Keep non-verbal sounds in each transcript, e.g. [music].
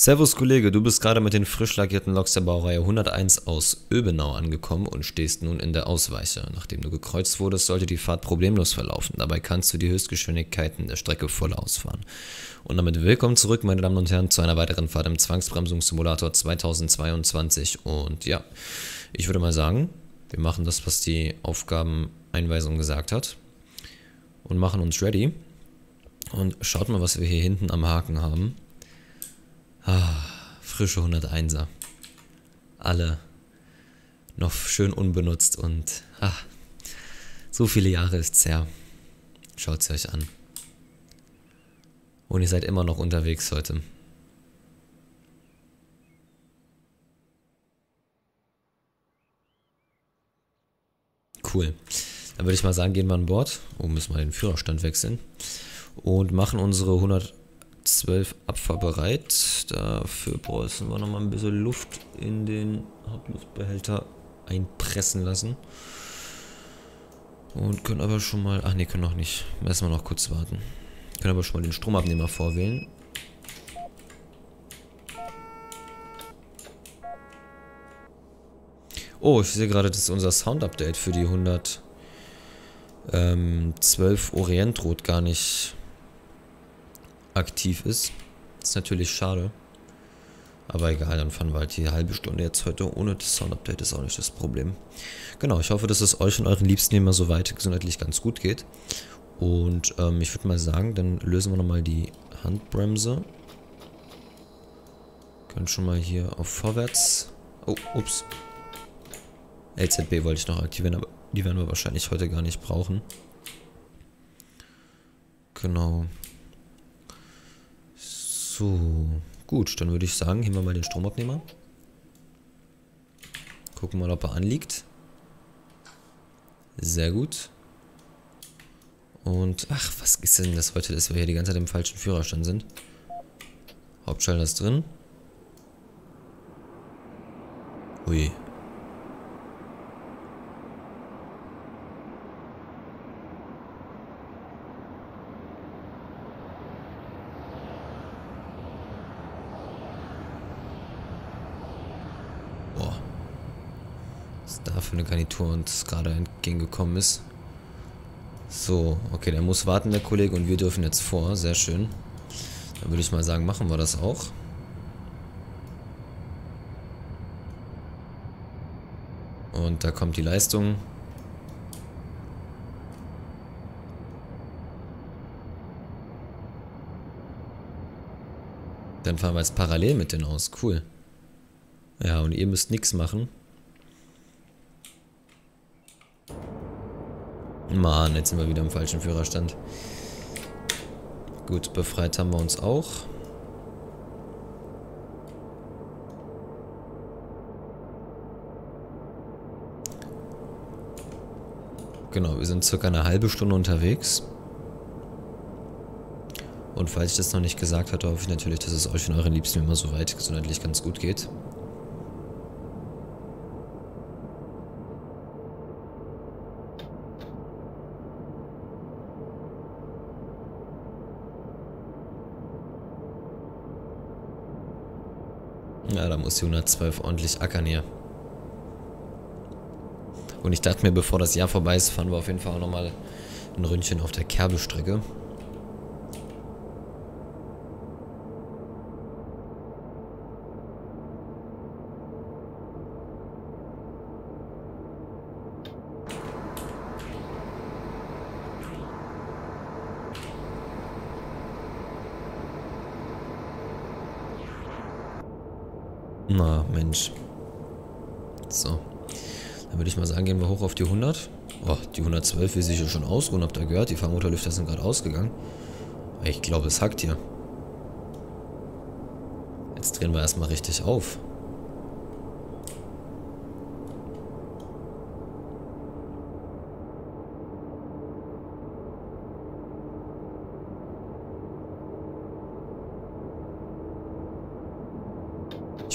Servus Kollege, du bist gerade mit den frisch lackierten Loks der Baureihe 101 aus Öbenau angekommen und stehst nun in der Ausweiche. Nachdem du gekreuzt wurdest, sollte die Fahrt problemlos verlaufen. Dabei kannst du die Höchstgeschwindigkeiten der Strecke voll ausfahren. Und damit willkommen zurück, meine Damen und Herren, zu einer weiteren Fahrt im Zwangsbremsungssimulator 2022. Und ja, ich würde mal sagen, wir machen das, was die Aufgabeneinweisung gesagt hat. Und machen uns ready. Und schaut mal, was wir hier hinten am Haken haben. Ah, frische 101er. Alle noch schön unbenutzt und ah, so viele Jahre ist's her. Schaut sie euch an. Und ihr seid immer noch unterwegs heute. Cool. Dann würde ich mal sagen, gehen wir an Bord. Oh, müssen wir den Führerstand wechseln. Und machen unsere 100 12 abfahrbereit. Dafür brauchen wir nochmal ein bisschen Luft in den Hauptluftbehälter einpressen lassen. Und können aber schon mal... Ach ne, können noch nicht. Erstmal noch kurz warten. Können aber schon mal den Stromabnehmer vorwählen. Oh, ich sehe gerade, das ist unser Sound-Update für die 112 ähm, Orient Road gar nicht aktiv ist. ist natürlich schade. Aber egal, dann fahren wir halt die halbe Stunde jetzt heute ohne das Sound-Update, ist auch nicht das Problem. Genau, ich hoffe, dass es euch und euren Liebsten immer so weit gesundheitlich ganz gut geht. Und ähm, ich würde mal sagen, dann lösen wir nochmal die Handbremse. Können schon mal hier auf vorwärts. Oh, ups. LZB wollte ich noch aktivieren, aber die werden wir wahrscheinlich heute gar nicht brauchen. Genau. So, gut, dann würde ich sagen, heben wir mal den Stromabnehmer. Gucken mal, ob er anliegt. Sehr gut. Und, ach, was ist denn das heute, dass wir hier die ganze Zeit im falschen Führerstand sind? Hauptschalter ist drin. Ui, für eine Garnitur uns gerade entgegengekommen ist. So, okay, der muss warten, der Kollege, und wir dürfen jetzt vor. Sehr schön. Dann würde ich mal sagen, machen wir das auch. Und da kommt die Leistung. Dann fahren wir jetzt parallel mit denen aus. Cool. Ja, und ihr müsst nichts machen. Mann, jetzt sind wir wieder im falschen Führerstand. Gut, befreit haben wir uns auch. Genau, wir sind circa eine halbe Stunde unterwegs. Und falls ich das noch nicht gesagt hatte, hoffe ich natürlich, dass es euch und euren Liebsten immer so weit gesundheitlich ganz gut geht. Ja, da muss die 112 ordentlich ackern hier. Und ich dachte mir, bevor das Jahr vorbei ist, fahren wir auf jeden Fall auch nochmal ein Ründchen auf der Kerbestrecke. Na, Mensch. So. Dann würde ich mal sagen, gehen wir hoch auf die 100. Oh, die 112 will sich ja schon ausruhen, habt ihr gehört? Die Fahrmotorlüfter sind gerade ausgegangen. Ich glaube, es hackt hier. Jetzt drehen wir erstmal richtig auf.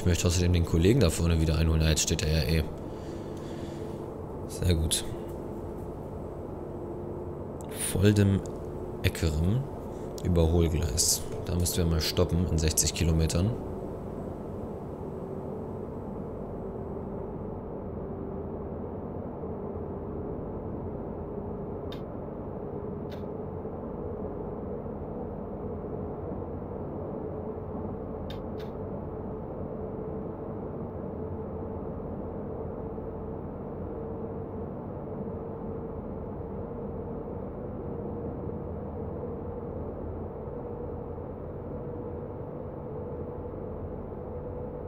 Ich möchte außerdem den Kollegen da vorne wieder einholen. Ja, jetzt steht er ja eh. Sehr gut. Voldem Eckerem Überholgleis. Da müssten wir mal stoppen in 60 Kilometern.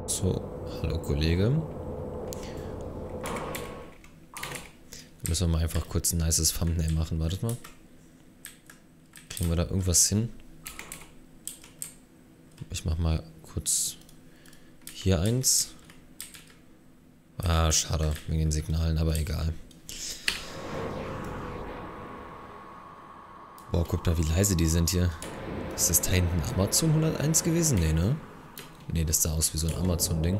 So, hallo Kollege. Müssen wir mal einfach kurz ein nices Thumbnail machen. Wartet mal. Kriegen wir da irgendwas hin? Ich mach mal kurz hier eins. Ah, schade, wegen den Signalen, aber egal. Boah, guck mal, wie leise die sind hier. Ist das da hinten Amazon 101 gewesen? Nee, ne? Nee, das sah aus wie so ein Amazon-Ding.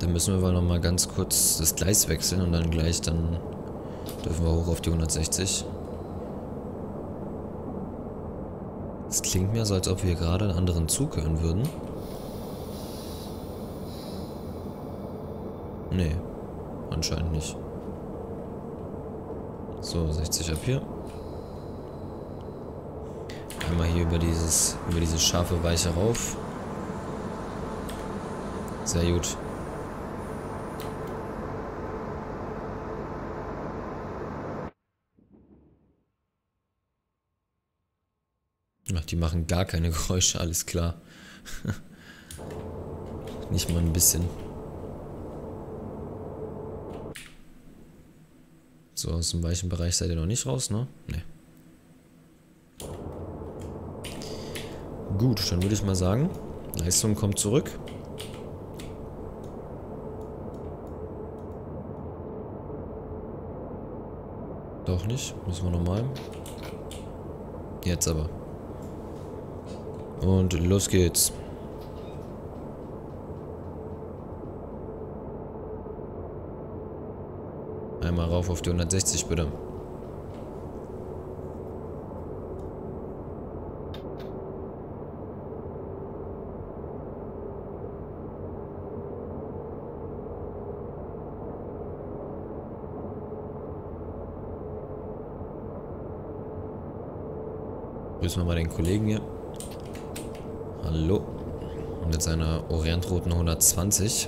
müssen wir noch mal ganz kurz das Gleis wechseln und dann gleich dann dürfen wir hoch auf die 160. Es klingt mir so, als ob wir gerade einen anderen Zug hören würden. Nee, anscheinend nicht. So, 60 ab hier. Einmal hier über dieses, über diese scharfe Weiche rauf. Sehr gut. Ach, die machen gar keine Geräusche, alles klar. [laughs] Nicht mal ein bisschen. So, aus dem weichen Bereich seid ihr noch nicht raus, ne? Ne. Gut, dann würde ich mal sagen, Leistung kommt zurück. Doch nicht, müssen wir nochmal. Jetzt aber. Und los geht's. Einmal rauf auf die 160 bitte. Grüßen wir mal den Kollegen hier. Hallo. Mit seiner Orientroten 120.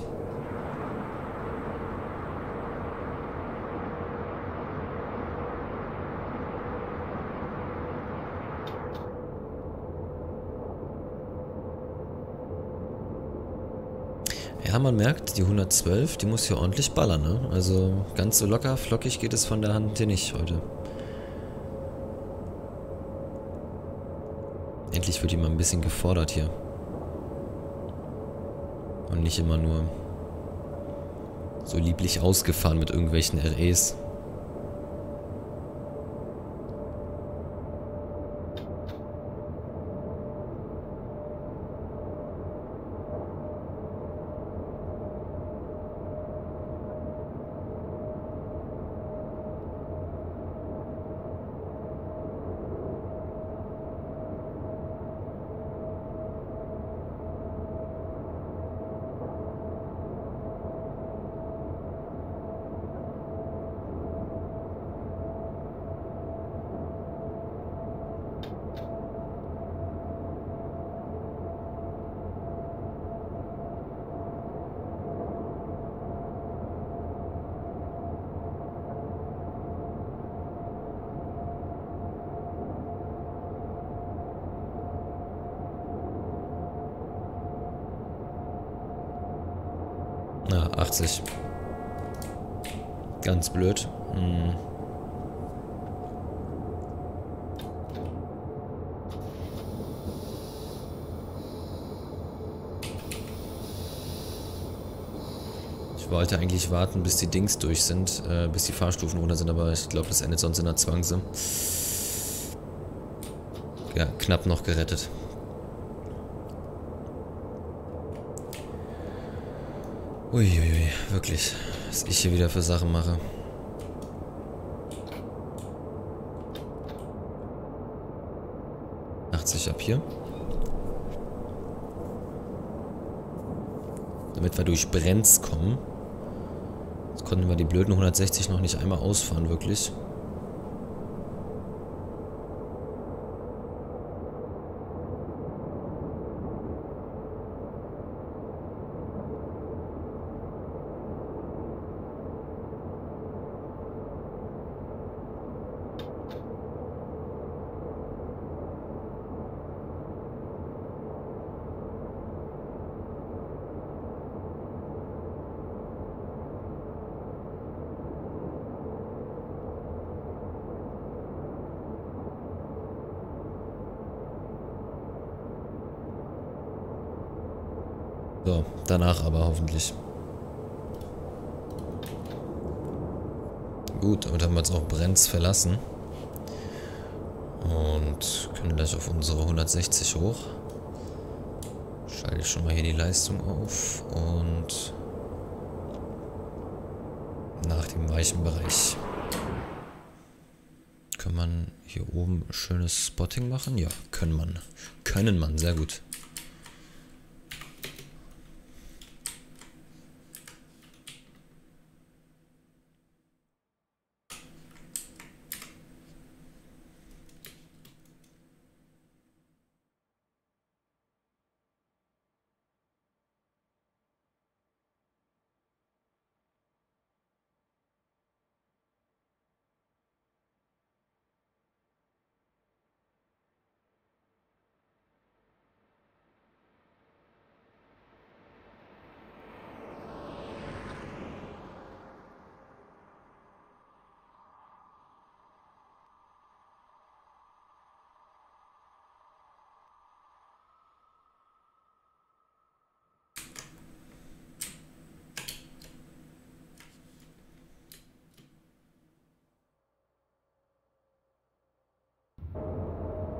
Ja, man merkt, die 112, die muss hier ordentlich ballern, ne? Also ganz so locker, flockig geht es von der Hand hier nicht heute. Endlich wird die mal ein bisschen gefordert hier. Und nicht immer nur so lieblich ausgefahren mit irgendwelchen REs. Na, 80. Ganz blöd. Hm. Ich wollte eigentlich warten, bis die Dings durch sind, äh, bis die Fahrstufen runter sind, aber ich glaube, das endet sonst in der Zwangse. Ja, knapp noch gerettet. Uiuiui, wirklich. Was ich hier wieder für Sachen mache. ich ab hier. Damit wir durch Brenz kommen. Jetzt konnten wir die blöden 160 noch nicht einmal ausfahren, wirklich. So, danach aber hoffentlich. Gut, damit haben wir jetzt auch Brenz verlassen. Und können gleich auf unsere 160 hoch. Schalte ich schon mal hier die Leistung auf und nach dem weichen Bereich. Kann man hier oben schönes Spotting machen? Ja, können man. Können man, sehr gut.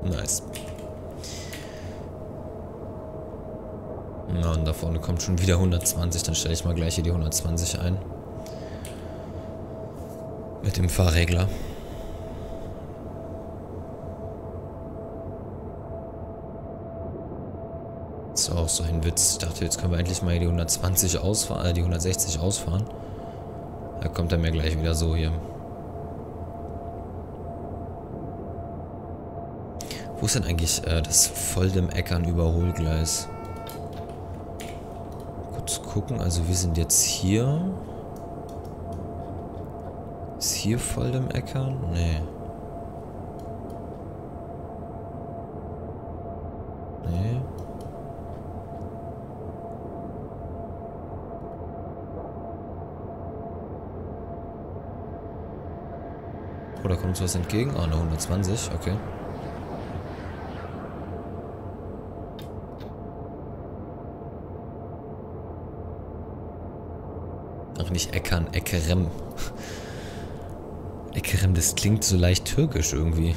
Nice. Na, und da vorne kommt schon wieder 120. Dann stelle ich mal gleich hier die 120 ein. Mit dem Fahrregler. Das ist auch so ein Witz. Ich dachte, jetzt können wir endlich mal die 120 ausfahren, äh, die 160 ausfahren. Da kommt er mir gleich wieder so hier. Wo ist denn eigentlich äh, das Voldem-Eckern-Überholgleis? Kurz gucken, also wir sind jetzt hier. Ist hier Voldem-Eckern? Nee. Nee. Oder kommt uns was entgegen? Ah, eine 120, okay. Ach, nicht Eckern, Eckerem. Eckerem, das klingt so leicht türkisch irgendwie.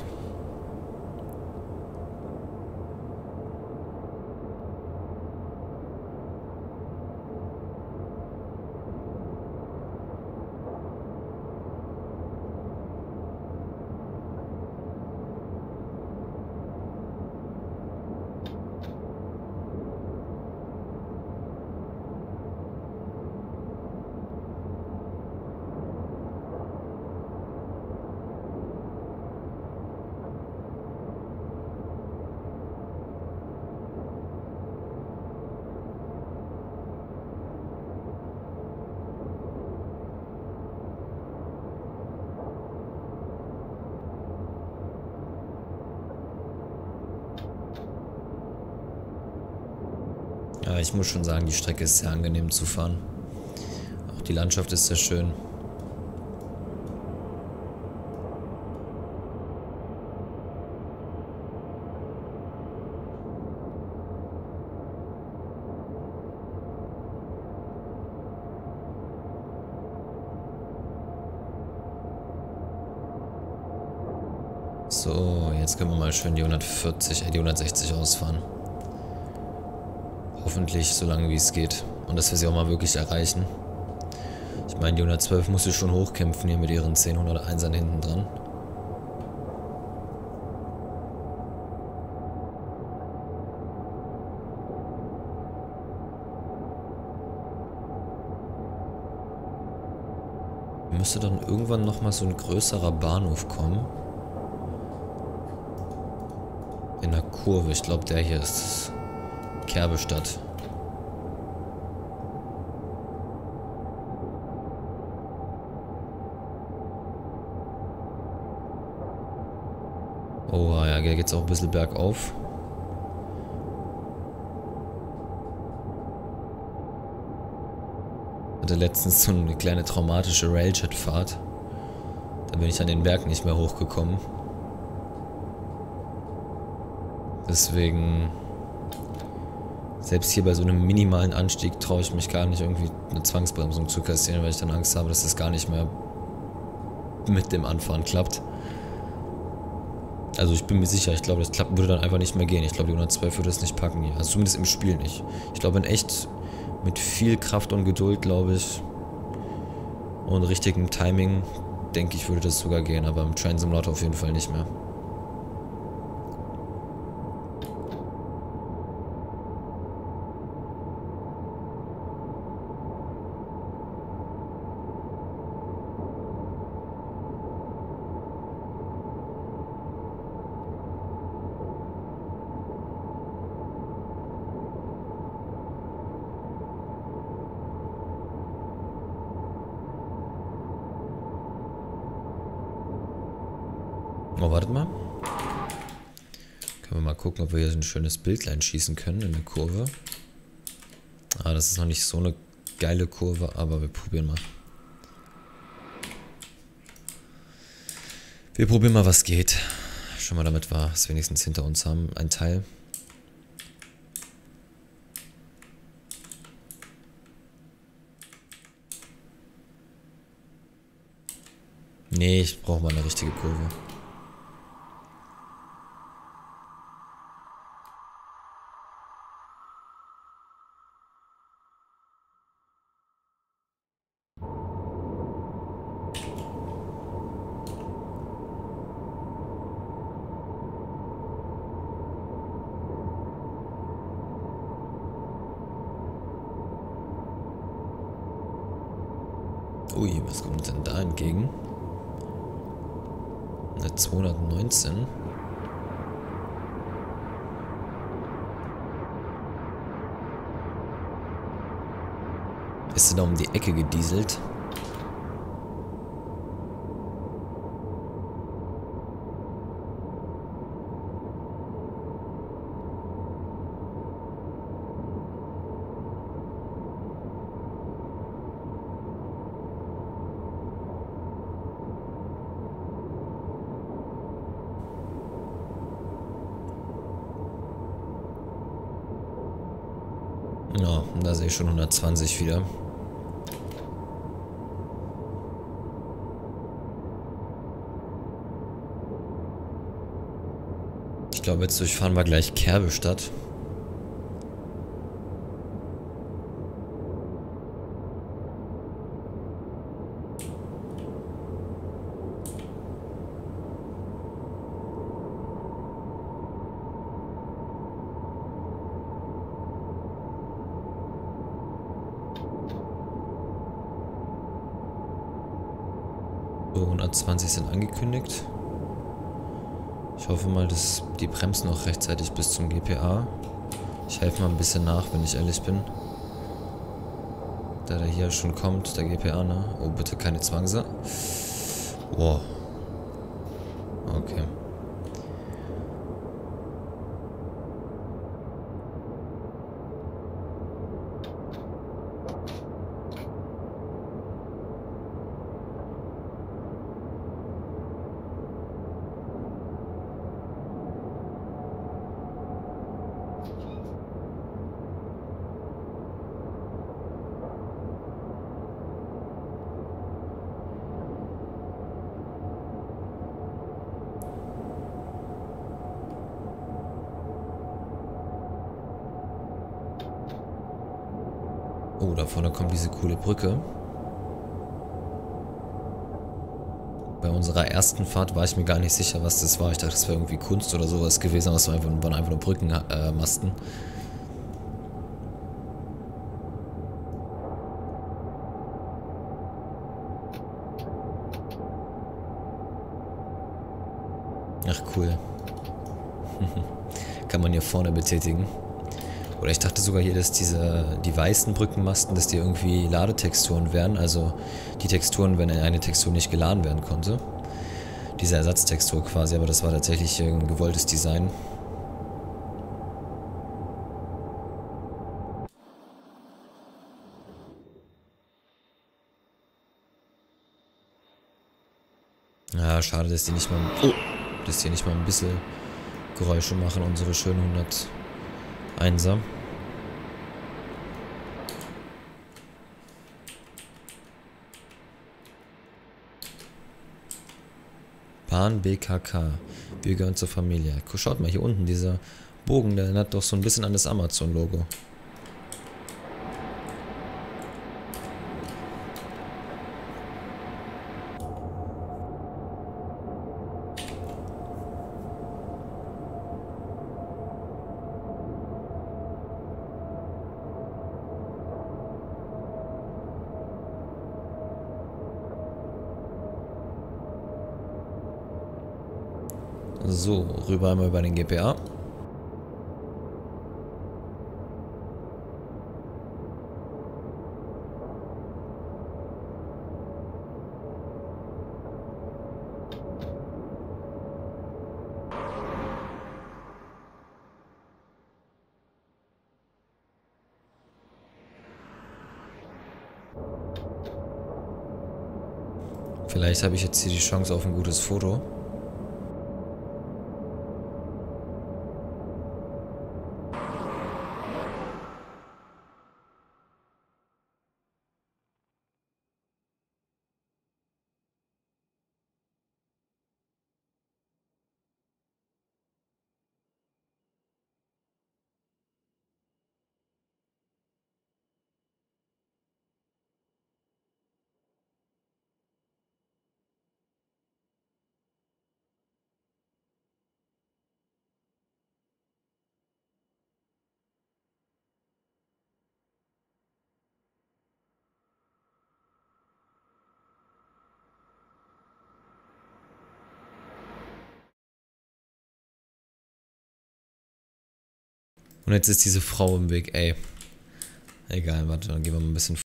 Muss schon sagen, die Strecke ist sehr angenehm zu fahren. Auch die Landschaft ist sehr schön. So, jetzt können wir mal schön die 140, äh, die 160 ausfahren. So lange wie es geht. Und dass wir sie auch mal wirklich erreichen. Ich meine, die 112 muss sie schon hochkämpfen hier mit ihren 101ern hinten dran. Müsste dann irgendwann nochmal so ein größerer Bahnhof kommen. In der Kurve, ich glaube der hier ist Kerbestadt. Geht's auch ein bisschen bergauf. Hatte letztens so eine kleine traumatische Railjet-Fahrt. Da bin ich an den Berg nicht mehr hochgekommen. Deswegen, selbst hier bei so einem minimalen Anstieg traue ich mich gar nicht irgendwie eine Zwangsbremsung zu kassieren, weil ich dann Angst habe, dass das gar nicht mehr mit dem Anfahren klappt. Also ich bin mir sicher, ich glaube, das klappt, würde dann einfach nicht mehr gehen. Ich glaube, die 112 würde es nicht packen hier. Also zumindest im Spiel nicht. Ich glaube, in echt mit viel Kraft und Geduld, glaube ich, und richtigem Timing, denke ich, würde das sogar gehen. Aber im Train Simulator auf jeden Fall nicht mehr. Oh, wartet mal. Können wir mal gucken, ob wir hier ein schönes Bildlein schießen können in der Kurve. Ah, das ist noch nicht so eine geile Kurve, aber wir probieren mal. Wir probieren mal, was geht. Schon mal damit wir es wenigstens hinter uns haben. Ein Teil. Nee, ich brauche mal eine richtige Kurve. Ui, was kommt denn da entgegen? Eine 219. Ist sie da um die Ecke gedieselt? Ja, da sehe ich schon 120 wieder. Glaube, jetzt durchfahren wir gleich Kerbestadt. So, 120 sind angekündigt. Ich hoffe mal, dass die bremsen noch rechtzeitig bis zum GPA. Ich helfe mal ein bisschen nach, wenn ich ehrlich bin. Da der hier schon kommt, der GPA, ne? Oh, bitte keine Zwangse. Wow. Okay. Oh, da vorne kommt diese coole Brücke. Bei unserer ersten Fahrt war ich mir gar nicht sicher, was das war. Ich dachte, das wäre irgendwie Kunst oder sowas gewesen, aber es waren einfach, nur Brückenmasten. Äh, Ach cool. [laughs] Kann man hier vorne betätigen. Oder ich dachte sogar hier, dass diese, die weißen Brückenmasten, dass die irgendwie Ladetexturen wären. Also die Texturen, wenn eine Textur nicht geladen werden konnte. Diese Ersatztextur quasi, aber das war tatsächlich ein gewolltes Design. Ja, schade, dass die nicht mal, oh, dass die nicht mal ein bisschen Geräusche machen, unsere schönen 101er. Bahn BKK. Wir gehören zur Familie. Schaut mal hier unten, dieser Bogen, der erinnert doch so ein bisschen an das Amazon-Logo. So, rüber einmal über den GPA. Vielleicht habe ich jetzt hier die Chance auf ein gutes Foto. Und jetzt ist diese Frau im Weg, ey. Egal, warte, dann gehen wir mal ein bisschen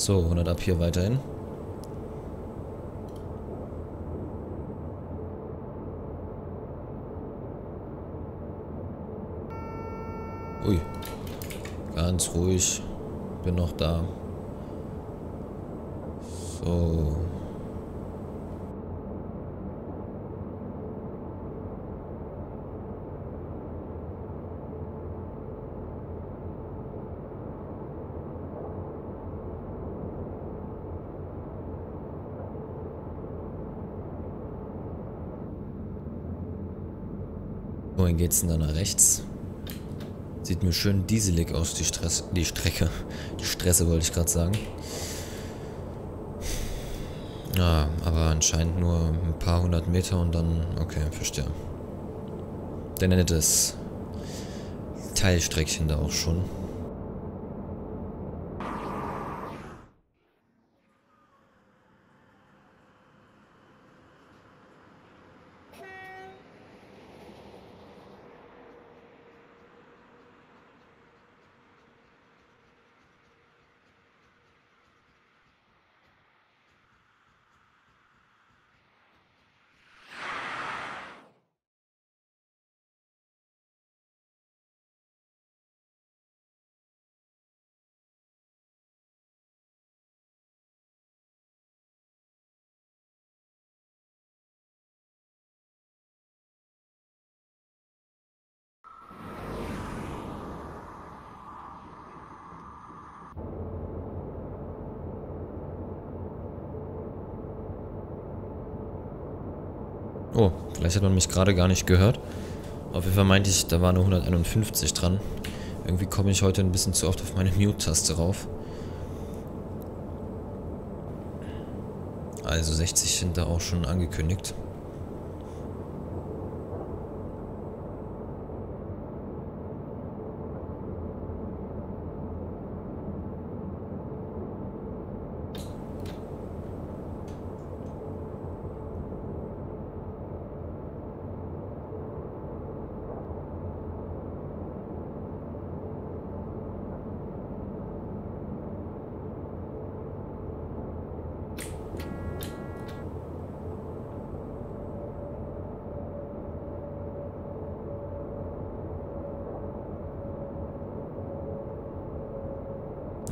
So, 100 ab hier weiterhin. Ui. Ganz ruhig. Bin noch da. So. Geht's denn da nach rechts? Sieht mir schön dieselig aus, die, Stress die Strecke. Die Stresse wollte ich gerade sagen. Ja, aber anscheinend nur ein paar hundert Meter und dann... Okay, verstehe. Dann endet das Teilstreckchen da auch schon. Vielleicht hat man mich gerade gar nicht gehört. Auf jeden Fall meinte ich, da war eine 151 dran. Irgendwie komme ich heute ein bisschen zu oft auf meine Mute-Taste rauf. Also 60 sind da auch schon angekündigt.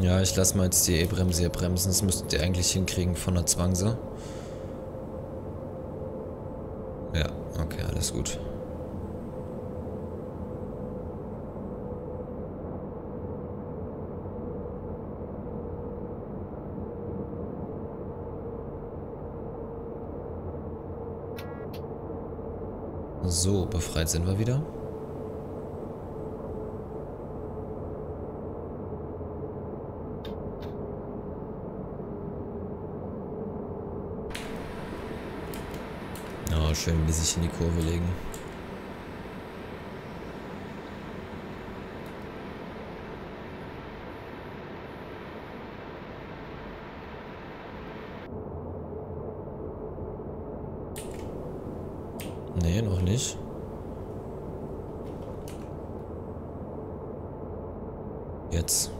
Ja, ich lasse mal jetzt die E-Bremse hier bremsen. Das müsstet ihr eigentlich hinkriegen von der Zwangse. Ja, okay, alles gut. So, befreit sind wir wieder. Schön wie sich in die Kurve legen. Nee, noch nicht. Jetzt.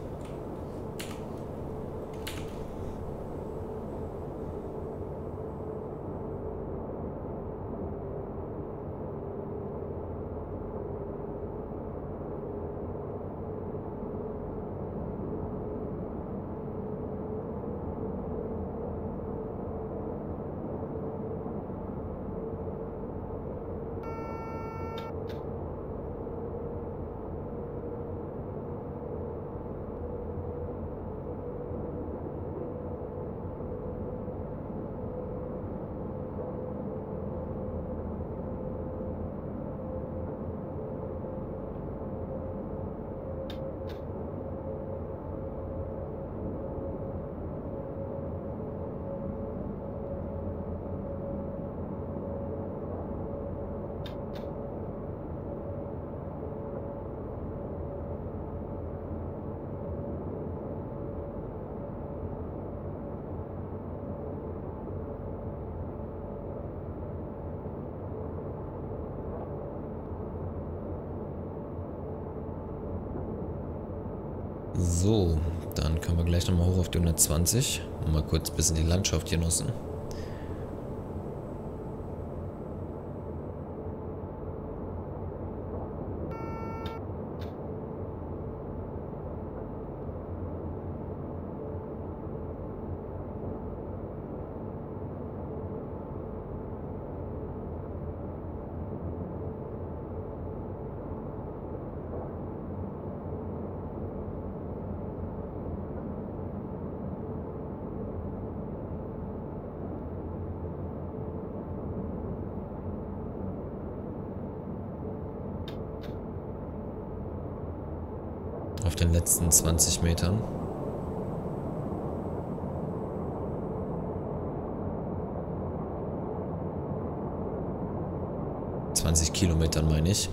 So, dann können wir gleich nochmal hoch auf die 120 und mal kurz ein bisschen die Landschaft genossen. auf den letzten 20 Metern. Zwanzig Kilometern meine ich.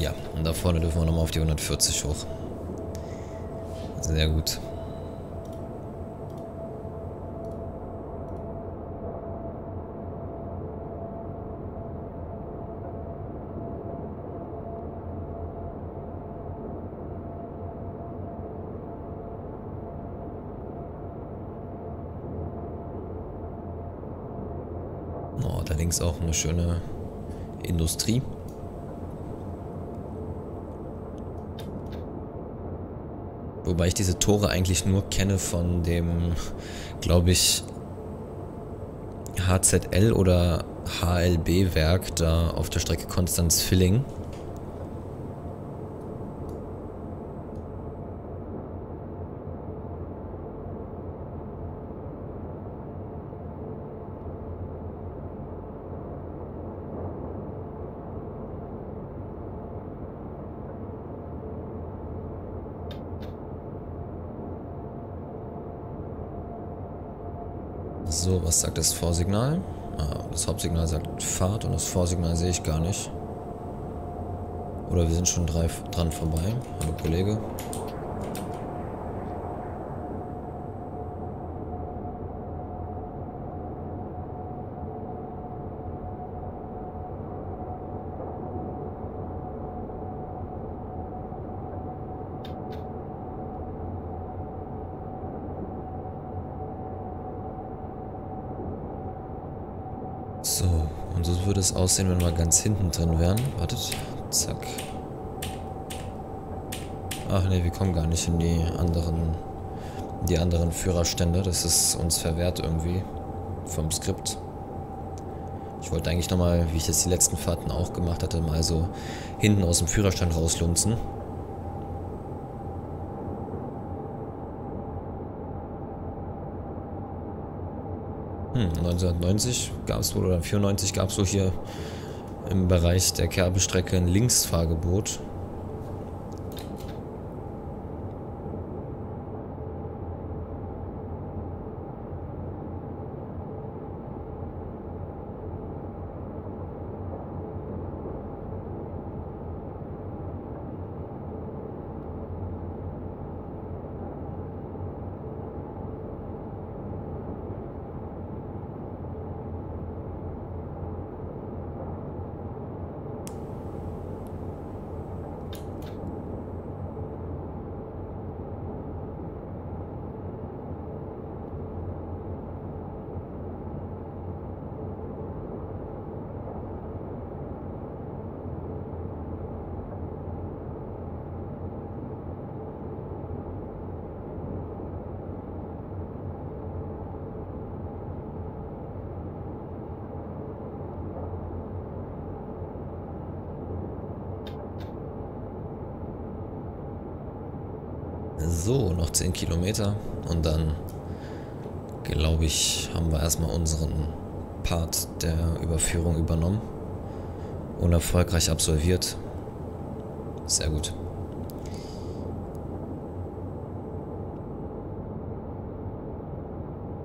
Ja, und da vorne dürfen wir nochmal auf die 140 hoch. Sehr gut. Oh, da links auch eine schöne Industrie. Wobei ich diese Tore eigentlich nur kenne von dem, glaube ich, HZL oder HLB-Werk da auf der Strecke Konstanz-Villing. Was sagt das Vorsignal? Ah, das Hauptsignal sagt Fahrt und das Vorsignal sehe ich gar nicht. Oder wir sind schon dran vorbei. Hallo Kollege. So, es aussehen, wenn wir ganz hinten drin wären. Wartet, zack. Ach ne, wir kommen gar nicht in die anderen, die anderen Führerstände. Das ist uns verwehrt irgendwie vom Skript. Ich wollte eigentlich nochmal, wie ich das die letzten Fahrten auch gemacht hatte, mal so hinten aus dem Führerstand rauslunzen. Hm, 1990 gab es wohl, oder 94 gab es wohl hier im Bereich der Kerbestrecke ein Linksfahrgebot. So, noch 10 Kilometer und dann, glaube ich, haben wir erstmal unseren Part der Überführung übernommen und erfolgreich absolviert. Sehr gut.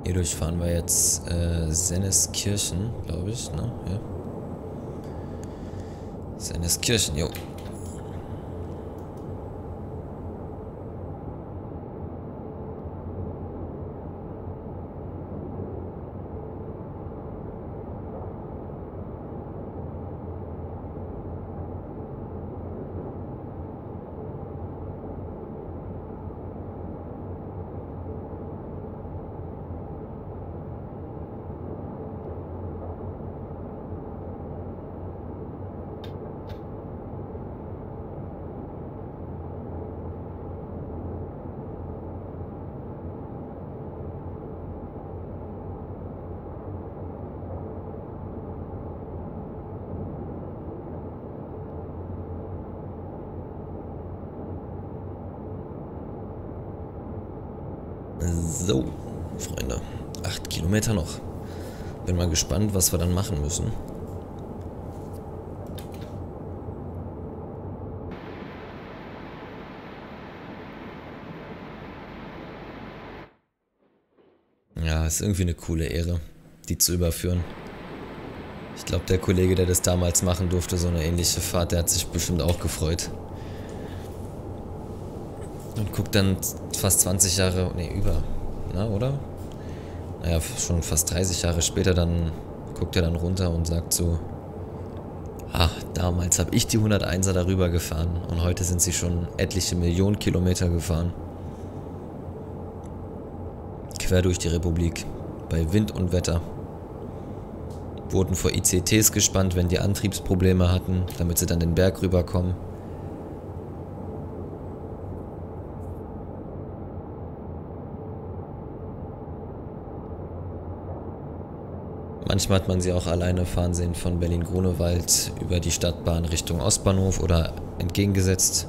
Hierdurch fahren wir jetzt äh, Senneskirchen, glaube ich, ne? Ja. Senneskirchen, jo. So, Freunde. Acht Kilometer noch. Bin mal gespannt, was wir dann machen müssen. Ja, ist irgendwie eine coole Ehre, die zu überführen. Ich glaube, der Kollege, der das damals machen durfte, so eine ähnliche Fahrt, der hat sich bestimmt auch gefreut. Und guckt dann fast 20 Jahre, nee, über, na, oder? Naja, schon fast 30 Jahre später, dann guckt er dann runter und sagt so, ah, damals habe ich die 101er darüber gefahren und heute sind sie schon etliche Millionen Kilometer gefahren. Quer durch die Republik, bei Wind und Wetter. wurden vor ICTs gespannt, wenn die Antriebsprobleme hatten, damit sie dann den Berg rüberkommen. Manchmal hat man sie auch alleine fahren sehen von Berlin-Grunewald über die Stadtbahn Richtung Ostbahnhof oder entgegengesetzt.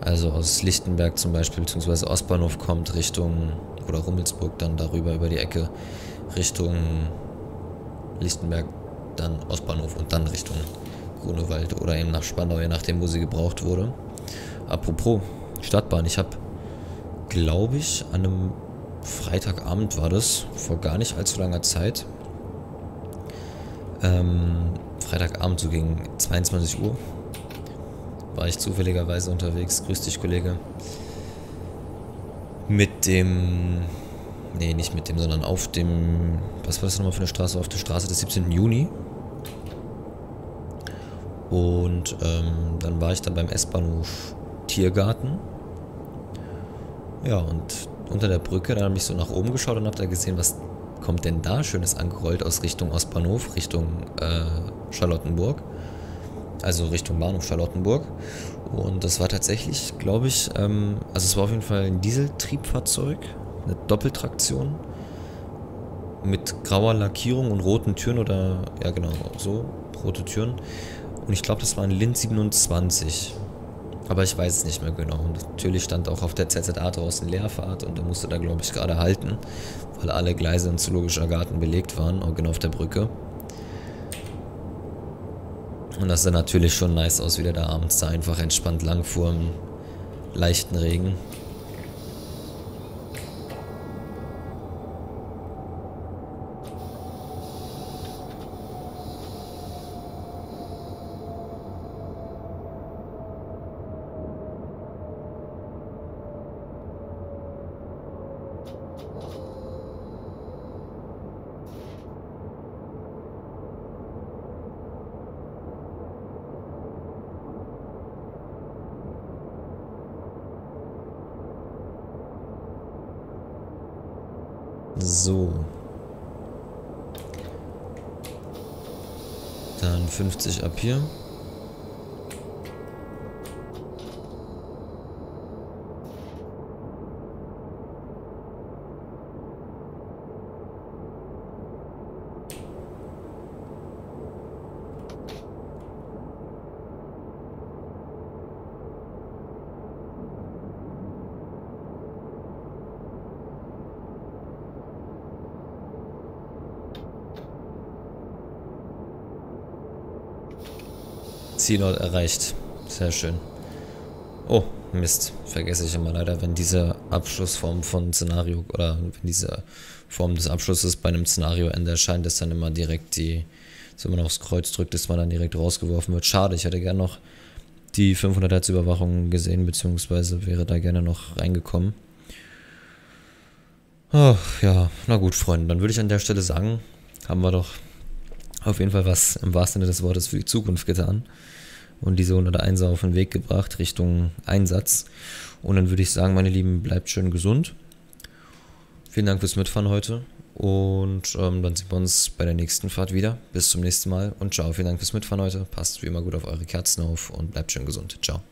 Also aus Lichtenberg zum Beispiel, beziehungsweise Ostbahnhof kommt Richtung, oder Rummelsburg dann darüber über die Ecke Richtung Lichtenberg, dann Ostbahnhof und dann Richtung Grunewald oder eben nach Spandau, je nachdem, wo sie gebraucht wurde. Apropos Stadtbahn, ich habe, glaube ich, an einem Freitagabend war das, vor gar nicht allzu langer Zeit. Ähm, Freitagabend, so gegen 22 Uhr, war ich zufälligerweise unterwegs. Grüß dich, Kollege. Mit dem. Nee, nicht mit dem, sondern auf dem. Was war das nochmal für eine Straße? Auf der Straße des 17. Juni. Und ähm, dann war ich da beim S-Bahnhof Tiergarten. Ja, und unter der Brücke, dann habe ich so nach oben geschaut und habe da gesehen, was kommt denn da Schönes angerollt aus Richtung Ostbahnhof, Richtung äh, Charlottenburg. Also Richtung Bahnhof Charlottenburg. Und das war tatsächlich, glaube ich, ähm, also es war auf jeden Fall ein Dieseltriebfahrzeug, eine Doppeltraktion mit grauer Lackierung und roten Türen oder, ja genau, so, rote Türen. Und ich glaube, das war ein Lind 27. Aber ich weiß es nicht mehr genau. Und natürlich stand auch auf der ZZA draußen Leerfahrt und er musste da, glaube ich, gerade halten, weil alle Gleise im Zoologischer Garten belegt waren, auch genau auf der Brücke. Und das sah natürlich schon nice aus, wie der da abends da einfach entspannt lang fuhr im leichten Regen. So. Dann 50 ab hier. Zielort erreicht. Sehr schön. Oh, Mist. Vergesse ich immer leider, wenn diese Abschlussform von Szenario oder wenn diese Form des Abschlusses bei einem Szenarioende erscheint, dass dann immer direkt die, wenn man aufs Kreuz drückt, dass man dann direkt rausgeworfen wird. Schade, ich hätte gerne noch die 500 Hertz Überwachung gesehen, beziehungsweise wäre da gerne noch reingekommen. Ach ja, na gut, Freunde, dann würde ich an der Stelle sagen, haben wir doch auf jeden Fall was im wahrsten Sinne des Wortes für die Zukunft getan und diese 101er auf den Weg gebracht Richtung Einsatz. Und dann würde ich sagen, meine Lieben, bleibt schön gesund. Vielen Dank fürs Mitfahren heute und ähm, dann sehen wir uns bei der nächsten Fahrt wieder. Bis zum nächsten Mal und ciao. Vielen Dank fürs Mitfahren heute. Passt wie immer gut auf eure Kerzen auf und bleibt schön gesund. Ciao.